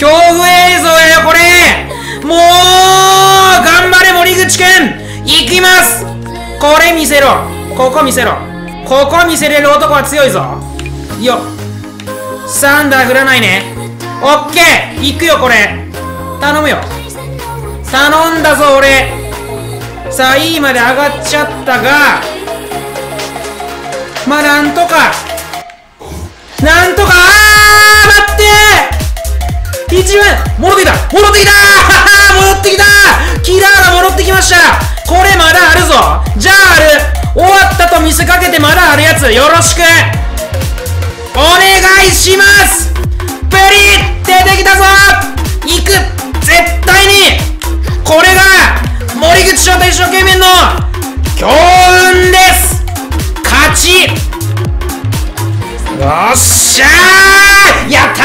恐怖映像やよこれ。もう頑張れ森口くん行きます。これ見せろ。ここ見せろ。ここ見せれる男は強いぞ。よ。っサンダー振らないね。オッケー。行くよこれ。頼むよ。頼んだぞ俺。さあ E まで上がっちゃったがまあなんとか。1番戻ってきた戻ってきた 戻ってきたキラーが戻ってきましたこれまだあるぞじゃあある終わったと見せかけてまだあるやつよろしくお願いしますプリッ出てきたぞ行く絶対にこれが森口翔太一生懸命の強運です勝ちよっしゃーやった